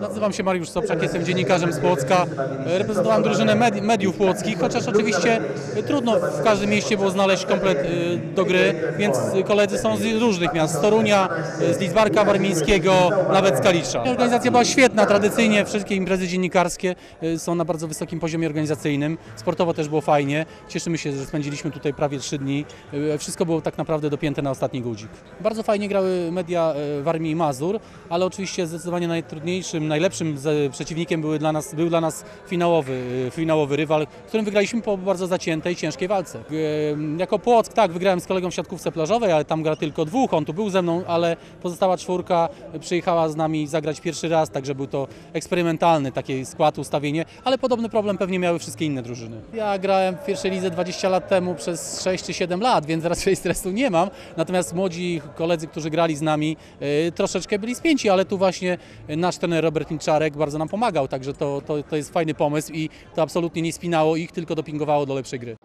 Nazywam się Mariusz Sobczak, jestem dziennikarzem z Płocka. Reprezentowałem drużynę medi- mediów płockich, chociaż oczywiście trudno w każdym mieście było znaleźć komplet e, do gry, więc koledzy są z różnych miast, z Torunia, e, z Lidzbarka Warmińskiego, nawet z Kalisza. Organizacja była świetna, tradycyjnie wszystkie imprezy dziennikarskie e, są na bardzo wysokim poziomie organizacyjnym. Sportowo też było fajnie. Cieszymy się, że spędziliśmy tutaj prawie trzy dni. Wszystko było tak naprawdę dopięte na ostatni guzik. Bardzo fajnie grały media e, w Armii i Mazur, ale oczywiście zdecydowanie najtrudniejszym, najlepszym przeciwnikiem były dla nas, był dla nas finałowy, e, finałowy rywal, którym wygraliśmy po bardzo zaciętej, ciężkiej walce. E, Jako Płock, tak, wygrałem z kolegą w siatkówce plażowej, ale tam gra tylko dwóch, on tu był ze mną, ale pozostała czwórka przyjechała z nami zagrać pierwszy raz, także był to eksperymentalny taki skład, ustawienie, ale podobny problem pewnie miały wszystkie inne drużyny. Ja grałem w pierwszej lidze 20 lat temu przez 6 czy 7 lat, więc raczej stresu nie mam, natomiast młodzi koledzy, którzy grali z nami, e, troszeczkę byli spięci, ale tu właśnie nasz trener Robert Niczarek bardzo nam pomagał, także to, to, to jest fajny pomysł i to absolutnie nie spinało ich, tylko dopingowało do lepszej gry.